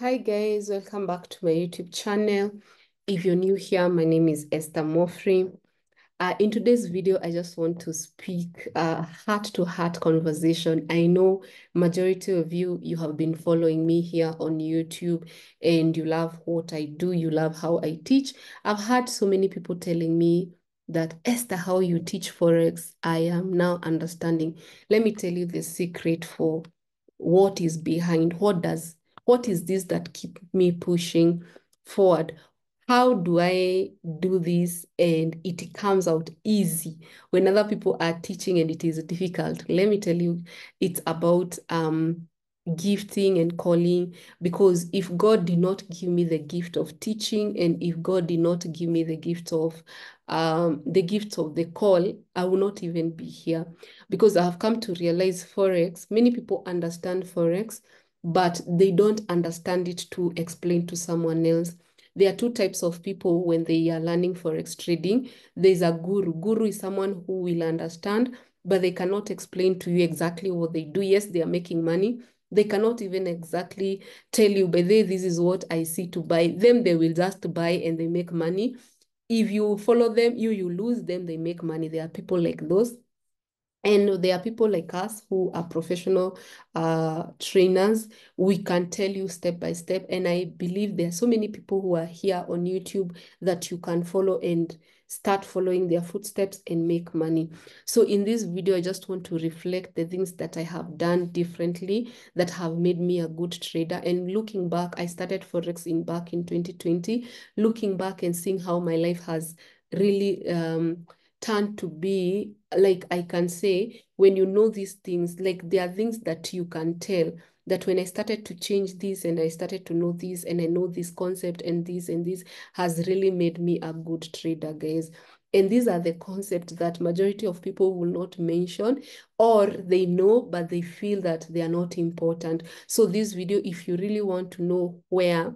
Hi guys, welcome back to my YouTube channel. If you're new here, my name is Esther Mofrey. Uh, in today's video, I just want to speak a heart-to-heart conversation. I know majority of you, you have been following me here on YouTube and you love what I do, you love how I teach. I've had so many people telling me that, Esther, how you teach Forex, I am now understanding. Let me tell you the secret for what is behind, what does what is this that keep me pushing forward? How do I do this and it comes out easy when other people are teaching and it is difficult? Let me tell you, it's about um, gifting and calling because if God did not give me the gift of teaching and if God did not give me the gift of um, the gift of the call, I will not even be here because I have come to realize Forex. Many people understand Forex, but they don't understand it to explain to someone else. There are two types of people when they are learning forex trading. There's a guru. Guru is someone who will understand, but they cannot explain to you exactly what they do. Yes, they are making money. They cannot even exactly tell you, but they, this is what I see to buy. Them, they will just buy and they make money. If you follow them, you you lose them, they make money. There are people like those. And there are people like us who are professional uh, trainers. We can tell you step by step. And I believe there are so many people who are here on YouTube that you can follow and start following their footsteps and make money. So in this video, I just want to reflect the things that I have done differently that have made me a good trader. And looking back, I started Forex in back in 2020, looking back and seeing how my life has really um, turned to be like I can say when you know these things like there are things that you can tell that when I started to change this and I started to know this and I know this concept and this and this has really made me a good trader guys. And these are the concepts that majority of people will not mention or they know but they feel that they are not important. So this video if you really want to know where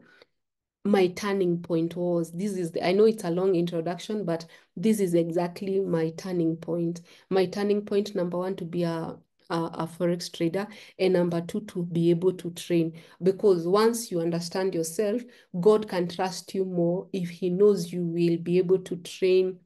my turning point was this is the, i know it's a long introduction but this is exactly my turning point. My turning point number one to be a a, a forex trader and number two to be able to train. Because once you understand yourself god can trust you more. If he knows you will be able to train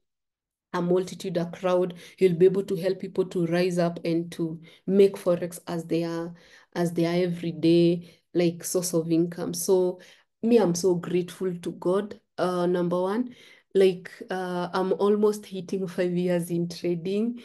a multitude, a crowd, you'll be able to help people to rise up and to make forex as they are as they are everyday like source of income. So me, I'm so grateful to God. Uh, number one, like uh, I'm almost hitting five years in trading.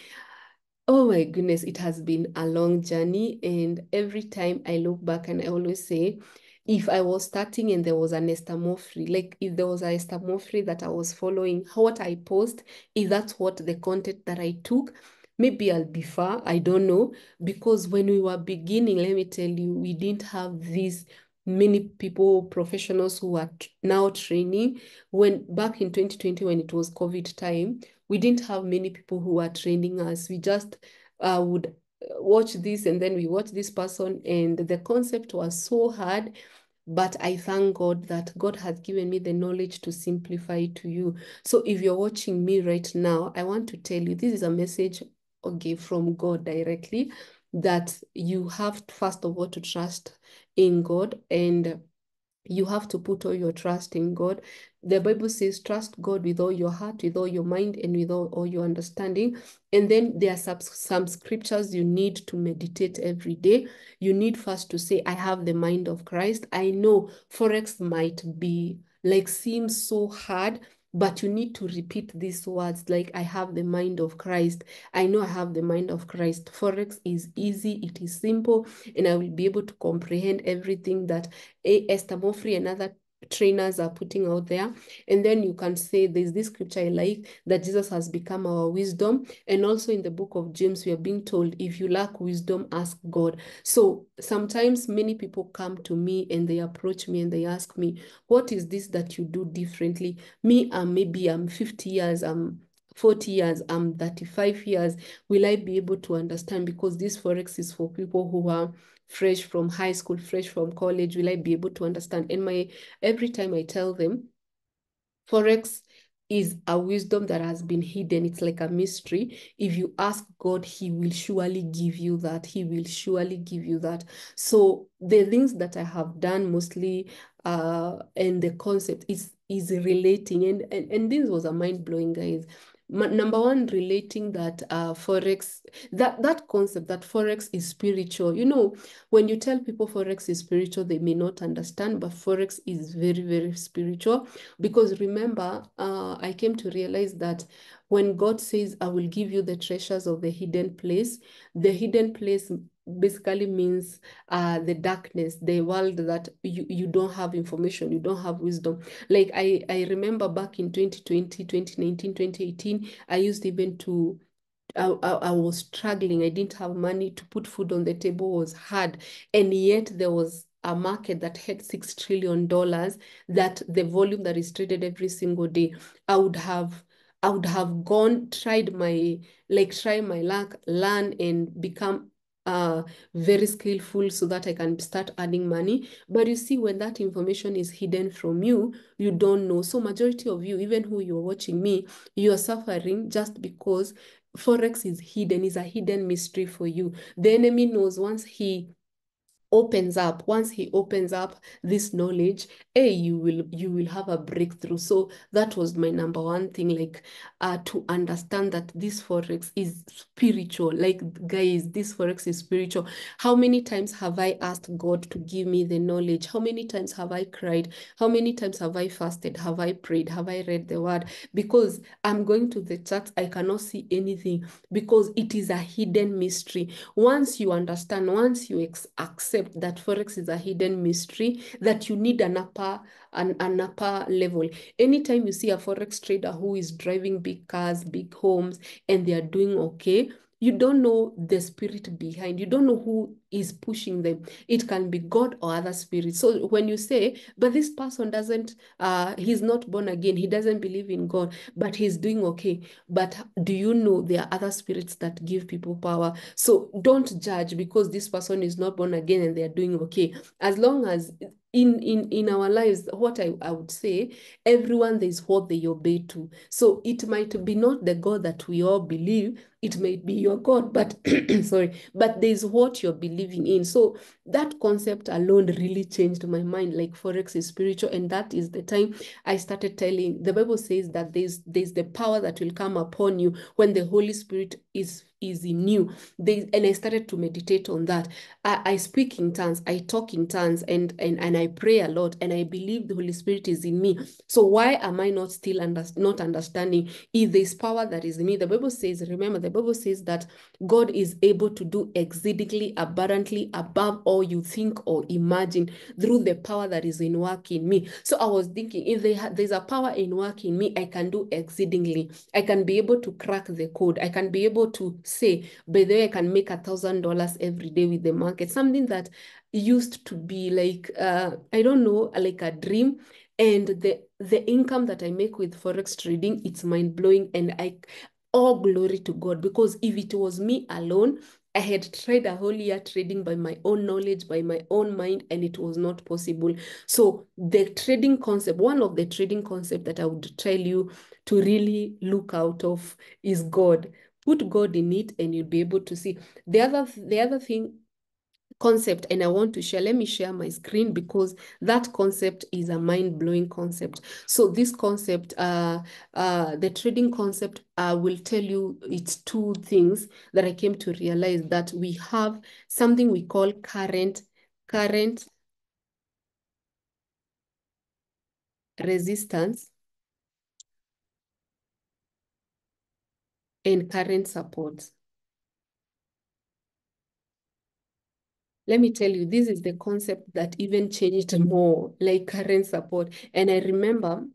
Oh my goodness, it has been a long journey. And every time I look back and I always say, if I was starting and there was an Esther Mofrey, like if there was a Esther Mofrey that I was following, what I post, is that what the content that I took? Maybe I'll be far, I don't know. Because when we were beginning, let me tell you, we didn't have these many people, professionals who are now training. When back in 2020, when it was COVID time, we didn't have many people who were training us. We just uh, would watch this and then we watch this person and the concept was so hard but I thank God that God has given me the knowledge to simplify it to you. So if you're watching me right now, I want to tell you this is a message okay from God directly that you have first of all to trust in God and you have to put all your trust in God. The Bible says, trust God with all your heart, with all your mind, and with all, all your understanding. And then there are some, some scriptures you need to meditate every day. You need first to say, I have the mind of Christ. I know Forex might be like seems so hard, but you need to repeat these words like I have the mind of Christ. I know I have the mind of Christ. Forex is easy, it is simple, and I will be able to comprehend everything that eh, Esther Mofrey and other trainers are putting out there. And then you can say there's this scripture I like that Jesus has become our wisdom. And also in the book of James, we are being told if you lack wisdom, ask God. So sometimes many people come to me and they approach me and they ask me, what is this that you do differently? Me, um, maybe I'm 50 years, I'm 40 years, I'm 35 years, will I be able to understand? Because this Forex is for people who are fresh from high school, fresh from college, will I be able to understand? And my every time I tell them, Forex is a wisdom that has been hidden. It's like a mystery. If you ask God, He will surely give you that. He will surely give you that. So the things that I have done mostly uh and the concept is is relating and and, and this was a mind-blowing guys number one relating that uh forex that that concept that forex is spiritual. You know when you tell people forex is spiritual they may not understand but forex is very very spiritual. Because remember uh i came to realize that when god says i will give you the treasures of the hidden place the hidden place basically means uh the darkness the world that you you don't have information you don't have wisdom. Like i i remember back in 2020 2019 2018 i used even to I, I, I was struggling. I didn't have money to put food on the table was hard. And yet there was a market that had six trillion dollars that the volume that is traded every single day i would have I would have gone, tried my, like try my luck, learn and become uh, very skillful so that I can start earning money. But you see, when that information is hidden from you, you don't know. So majority of you, even who you're watching me, you're suffering just because Forex is hidden, is a hidden mystery for you. The enemy knows once he opens up once he opens up this knowledge hey you will you will have a breakthrough. So that was my number one thing like uh to understand that this forex is spiritual like guys this forex is spiritual. How many times have i asked god to give me the knowledge? How many times have i cried? How many times have i fasted? Have i prayed? Have i read the word? Because i'm going to the church i cannot see anything because it is a hidden mystery. Once you understand once you accept that forex is a hidden mystery that you need an upper an, an upper level. Anytime you see a forex trader who is driving big cars big homes and they are doing okay you don't know the spirit behind you don't know who is pushing them. It can be god or other spirits. So when you say but this person doesn't uh he's not born again he doesn't believe in god but he's doing okay but do you know there are other spirits that give people power? So don't judge because this person is not born again and they're doing okay. As long as in in in our lives what I, I would say everyone there is what they obey to. So it might be not the god that we all believe it may be your god but sorry but there's what you're believing in. So that concept alone really changed my mind. Like forex is spiritual and that is the time i started telling the bible says that there's there's the power that will come upon you when the holy spirit is is in you. They, and I started to meditate on that. I, I speak in tongues, I talk in tongues, and, and, and I pray a lot, and I believe the Holy Spirit is in me. So why am I not still under, not understanding if there's power that is in me? The Bible says, remember, the Bible says that God is able to do exceedingly abundantly above all you think or imagine through the power that is in work in me. So I was thinking, if they have there's a power in work in me, I can do exceedingly. I can be able to crack the code. I can be able to say, by the way, I can make a thousand dollars every day with the market, something that used to be like, uh, I don't know, like a dream. And the the income that I make with forex trading, it's mind blowing, and I all glory to God because if it was me alone, I had tried a whole year trading by my own knowledge, by my own mind, and it was not possible. So the trading concept, one of the trading concept that I would tell you to really look out of is God put God in it and you'll be able to see. The other, the other thing concept and I want to share. Let me share my screen because that concept is a mind-blowing concept. So this concept, uh, uh, the trading concept, uh, will tell you it's two things that I came to realize that we have something we call current, current resistance and current support. Let me tell you, this is the concept that even changed more, like current support. And I remember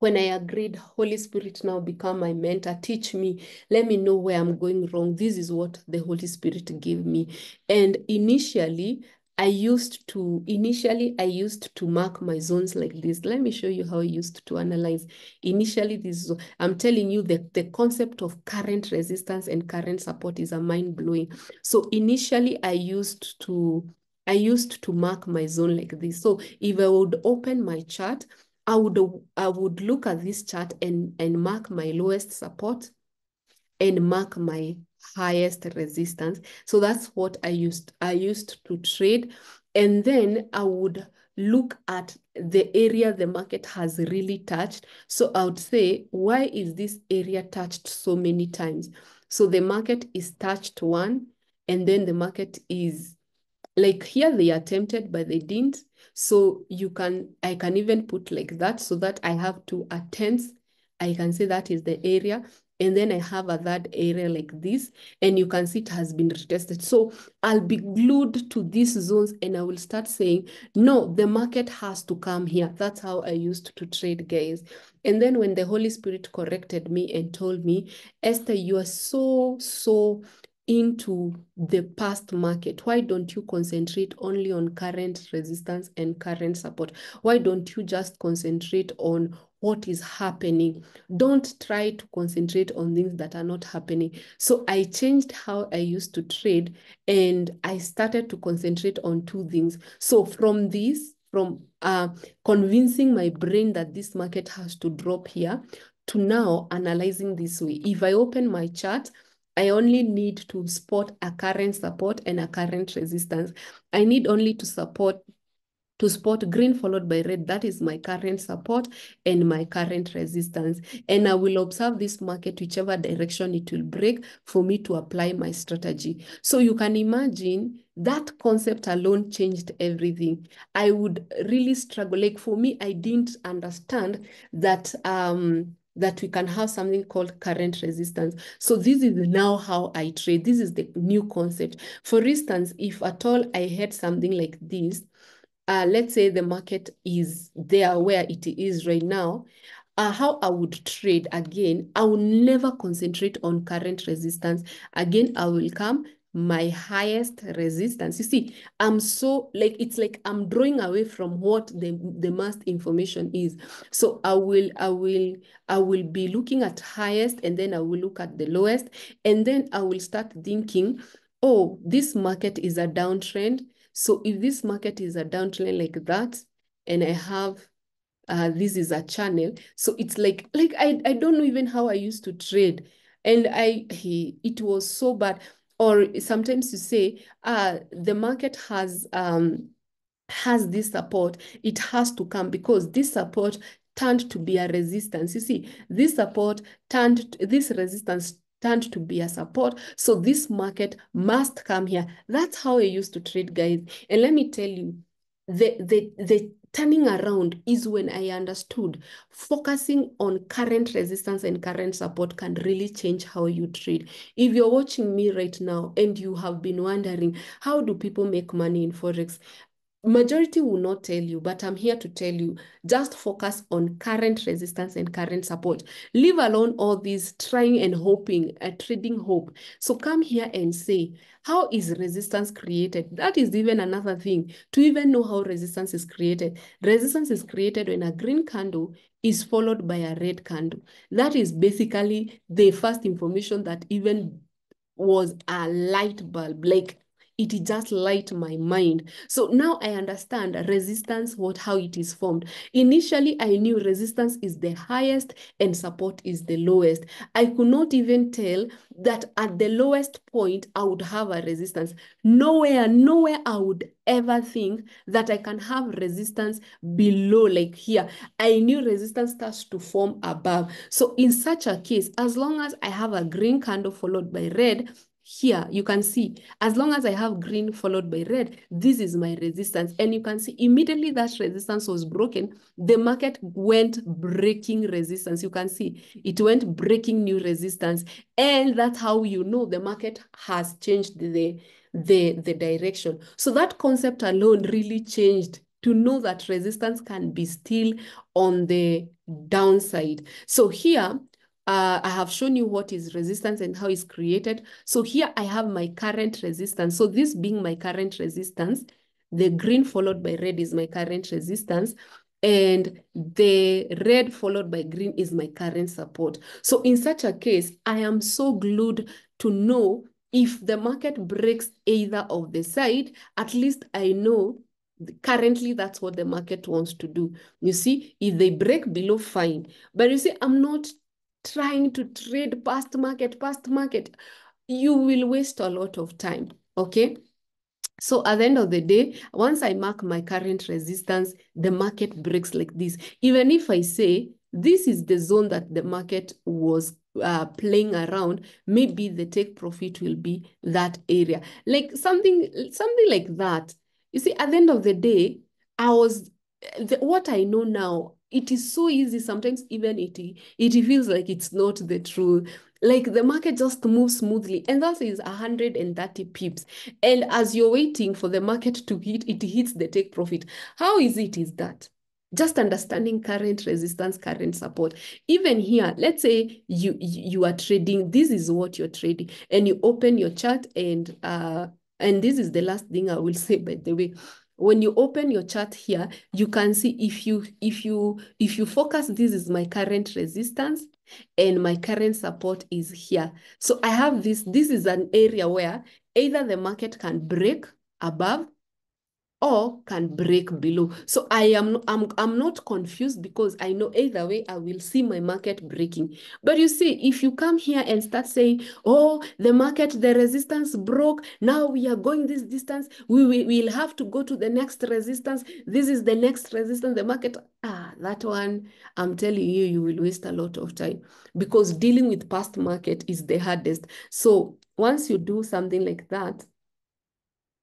when I agreed, Holy Spirit now become my mentor, teach me, let me know where I'm going wrong. This is what the Holy Spirit gave me. And initially, I used to, initially, I used to mark my zones like this. Let me show you how I used to analyze. Initially, this is, I'm telling you that the concept of current resistance and current support is a mind blowing. So initially, I used to, I used to mark my zone like this. So if I would open my chart, I would I would look at this chart and and mark my lowest support and mark my highest resistance. So that's what I used I used to trade. And then I would look at the area the market has really touched. So I would say, why is this area touched so many times? So the market is touched one, and then the market is like here they attempted, but they didn't. So you can, I can even put like that so that I have two attempts. I can say that is the area and then I have a third area like this, and you can see it has been retested. So I'll be glued to these zones and I will start saying, no, the market has to come here. That's how I used to trade, guys. And then when the Holy Spirit corrected me and told me, Esther, you are so, so into the past market? Why don't you concentrate only on current resistance and current support? Why don't you just concentrate on what is happening. Don't try to concentrate on things that are not happening. So I changed how I used to trade and I started to concentrate on two things. So from this, from uh, convincing my brain that this market has to drop here to now analyzing this way. If I open my chart, I only need to spot a current support and a current resistance. I need only to support to spot green followed by red. That is my current support and my current resistance. And I will observe this market, whichever direction it will break for me to apply my strategy. So you can imagine that concept alone changed everything. I would really struggle. Like for me, I didn't understand that um, that we can have something called current resistance. So this is now how I trade. This is the new concept. For instance, if at all I had something like this, uh, let's say the market is there where it is right now, uh, how I would trade again, I will never concentrate on current resistance. Again, I will come my highest resistance. You see, I'm so like it's like I'm drawing away from what the the most information is. So I will I will I will be looking at highest and then I will look at the lowest and then I will start thinking, oh, this market is a downtrend. So if this market is a downtrend like that, and I have uh, this is a channel, so it's like like I I don't know even how I used to trade, and I he it was so bad. Or sometimes you say, uh, the market has um has this support, it has to come because this support turned to be a resistance. You see, this support turned this resistance turned to be a support. So this market must come here. That's how I used to trade, guys. And let me tell you, the the the turning around is when I understood focusing on current resistance and current support can really change how you trade. If you're watching me right now and you have been wondering, how do people make money in Forex? Majority will not tell you, but I'm here to tell you, just focus on current resistance and current support. Leave alone all these trying and hoping, uh, trading hope. So come here and say, how is resistance created? That is even another thing, to even know how resistance is created. Resistance is created when a green candle is followed by a red candle. That is basically the first information that even was a light bulb, like it just light my mind. So now I understand resistance, what how it is formed. Initially, I knew resistance is the highest and support is the lowest. I could not even tell that at the lowest point, I would have a resistance. Nowhere, nowhere I would ever think that I can have resistance below, like here. I knew resistance starts to form above. So in such a case, as long as I have a green candle followed by red, here you can see as long as I have green followed by red, this is my resistance. And you can see immediately that resistance was broken, the market went breaking resistance. You can see it went breaking new resistance. And that's how you know the market has changed the, the, the direction. So that concept alone really changed to know that resistance can be still on the downside. So here, uh, I have shown you what is resistance and how it's created. So here I have my current resistance. So this being my current resistance, the green followed by red is my current resistance and the red followed by green is my current support. So in such a case, I am so glued to know if the market breaks either of the side, at least I know currently that's what the market wants to do. You see, if they break below, fine. But you see, I'm not trying to trade past market, past market. You will waste a lot of time, okay? So at the end of the day, once I mark my current resistance, the market breaks like this. Even if I say this is the zone that the market was uh, playing around, maybe the take profit will be that area. Like something, something like that. You see, at the end of the day, I was, the, what I know now, it is so easy. Sometimes even it, it feels like it's not the truth. Like the market just moves smoothly, and that is 130 pips. And as you're waiting for the market to hit, it hits the take profit. How easy it is that? just understanding current resistance, current support. Even here, let's say you you are trading, this is what you're trading, and you open your chart and uh and this is the last thing I will say, by the way. When you open your chart here, you can see if you if you if you focus, this is my current resistance and my current support is here. So I have this, this is an area where either the market can break above or can break below. So I am I'm, I'm not confused because I know either way I will see my market breaking. But you see, if you come here and start saying, oh, the market, the resistance broke, now we are going this distance, we will we'll have to go to the next resistance. This is the next resistance, the market, ah, that one, I'm telling you, you will waste a lot of time because dealing with past market is the hardest. So once you do something like that,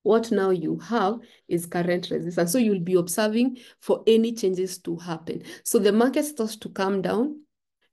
what now you have is current resistance. So you'll be observing for any changes to happen. So the market starts to come down.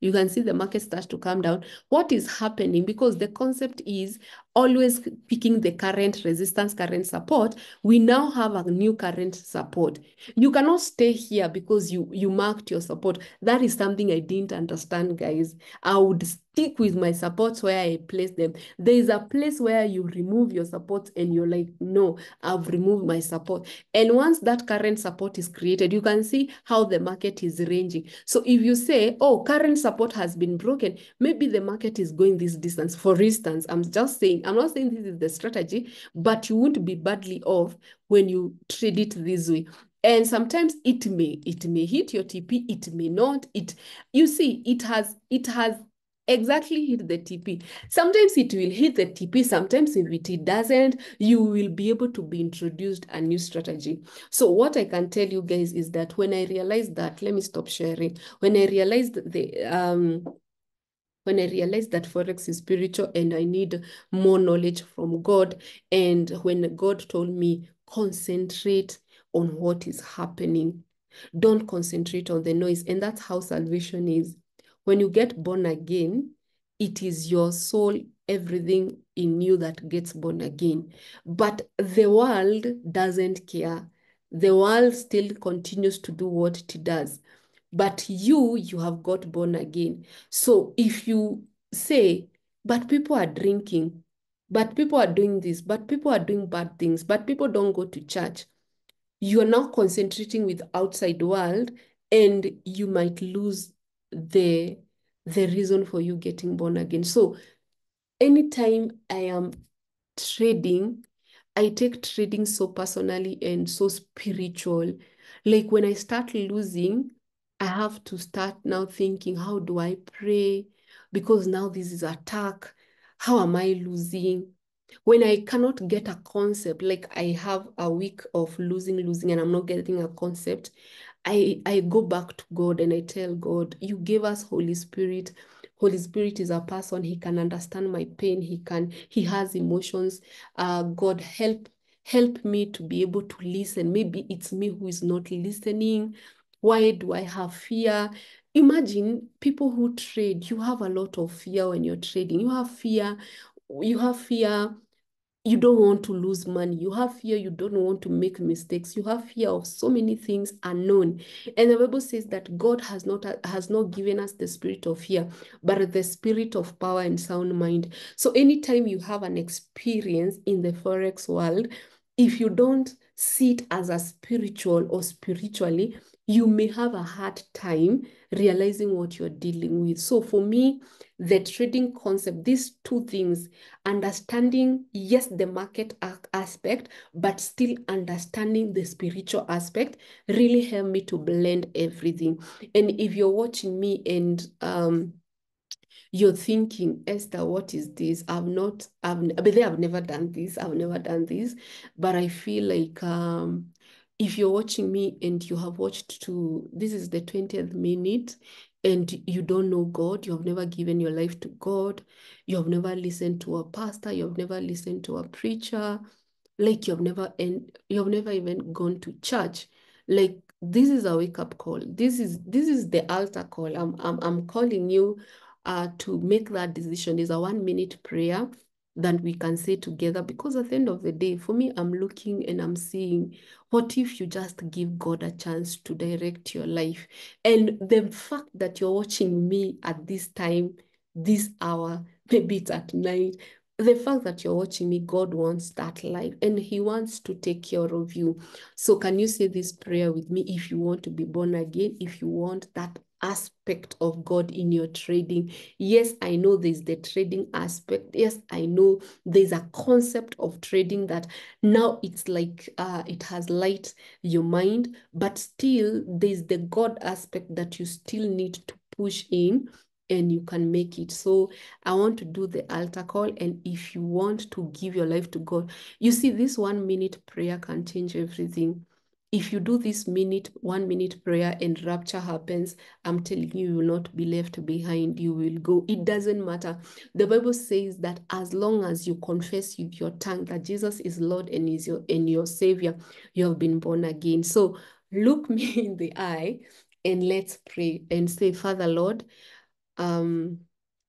You can see the market starts to come down. What is happening? Because the concept is always picking the current resistance, current support, we now have a new current support. You cannot stay here because you, you marked your support. That is something I didn't understand, guys. I would stick with my supports where I place them. There is a place where you remove your support and you're like, no, I've removed my support. And once that current support is created, you can see how the market is ranging. So if you say, oh, current support has been broken, maybe the market is going this distance. For instance, I'm just saying, I'm not saying this is the strategy, but you won't be badly off when you trade it this way. And sometimes it may it may hit your TP, it may not. It you see, it has it has exactly hit the TP. Sometimes it will hit the TP, sometimes if it doesn't, you will be able to be introduced a new strategy. So what I can tell you guys is that when I realized that, let me stop sharing. When I realized the um when I realized that Forex is spiritual and I need more knowledge from God. And when God told me, concentrate on what is happening, don't concentrate on the noise. And that's how salvation is. When you get born again, it is your soul, everything in you that gets born again. But the world doesn't care. The world still continues to do what it does but you, you have got born again. So if you say, but people are drinking, but people are doing this, but people are doing bad things, but people don't go to church, you are now concentrating with outside world and you might lose the the reason for you getting born again. So anytime I am trading, I take trading so personally and so spiritual. Like when I start losing, I have to start now thinking, how do I pray? Because now this is attack. How am I losing? When I cannot get a concept, like I have a week of losing, losing, and I'm not getting a concept, I, I go back to God and I tell God, you gave us Holy Spirit. Holy Spirit is a person. He can understand my pain. He can, he has emotions. Uh, God help help me to be able to listen. Maybe it's me who is not listening. Why do I have fear? Imagine people who trade, you have a lot of fear when you're trading. You have fear, you have fear, you don't want to lose money. You have fear, you don't want to make mistakes. You have fear of so many things unknown. And the Bible says that God has not has not given us the spirit of fear, but the spirit of power and sound mind. So anytime you have an experience in the forex world, if you don't see it as a spiritual or spiritually, you may have a hard time realizing what you're dealing with. So for me, the trading concept, these two things, understanding, yes, the market aspect, but still understanding the spiritual aspect really helped me to blend everything. And if you're watching me and um you're thinking, Esther, what is this? I've not, I've, but I've never done this. I've never done this. But I feel like um, if you're watching me and you have watched to, this is the 20th minute, and you don't know God, you have never given your life to God, you have never listened to a pastor, you have never listened to a preacher, like you have never, and you have never even gone to church. Like this is a wake up call. This is this is the altar call. I'm I'm I'm calling you uh, to make that decision is a one minute prayer that we can say together because at the end of the day for me i'm looking and i'm seeing what if you just give god a chance to direct your life? And the fact that you're watching me at this time this hour maybe it's at night the fact that you're watching me god wants that life and he wants to take care of you. So can you say this prayer with me? If you want to be born again if you want that aspect of God in your trading. Yes, I know there's the trading aspect. Yes, I know there's a concept of trading that now it's like uh, it has light your mind, but still there's the God aspect that you still need to push in and you can make it. So I want to do the altar call. And if you want to give your life to God, you see, this one minute prayer can change everything if you do this minute, one minute prayer and rapture happens, I'm telling you, you will not be left behind. You will go. It doesn't matter. The Bible says that as long as you confess with your tongue that Jesus is Lord and is your and your Savior, you have been born again. So look me in the eye and let's pray and say, Father Lord, um,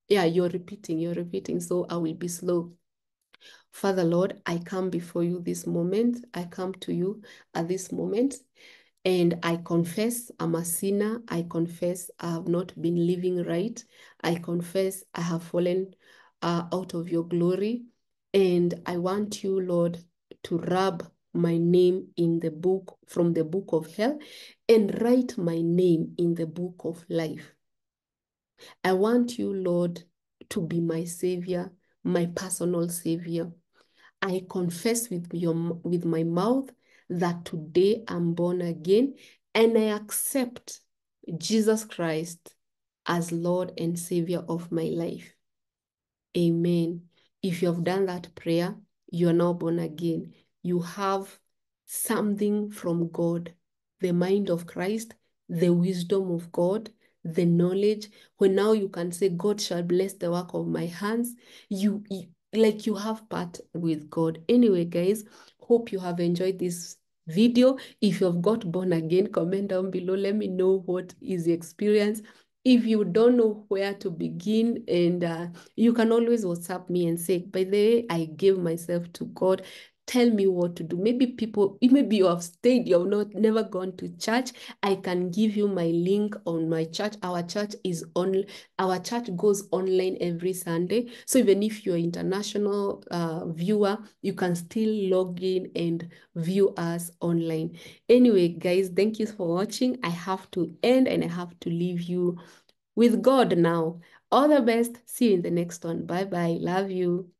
yeah, you're repeating, you're repeating. So I will be slow. Father Lord, I come before you this moment. I come to you at this moment and I confess I'm a sinner. I confess I have not been living right. I confess I have fallen uh, out of your glory. And I want you, Lord, to rub my name in the book from the book of hell and write my name in the book of life. I want you, Lord, to be my savior, my personal savior. I confess with your with my mouth that today I'm born again and I accept Jesus Christ as Lord and Savior of my life. Amen. If you have done that prayer, you are now born again. You have something from God, the mind of Christ, the wisdom of God, the knowledge. When now you can say, God shall bless the work of my hands, you, you like you have part with God. Anyway, guys, hope you have enjoyed this video. If you have got born again, comment down below. Let me know what is the experience. If you don't know where to begin, and uh, you can always WhatsApp me and say, by the way, I gave myself to God tell me what to do. Maybe people, maybe you have stayed, you have not never gone to church. I can give you my link on my church. Our church is on, our church goes online every Sunday. So even if you're international uh, viewer, you can still log in and view us online. Anyway, guys, thank you for watching. I have to end and I have to leave you with God now. All the best. See you in the next one. Bye bye. Love you.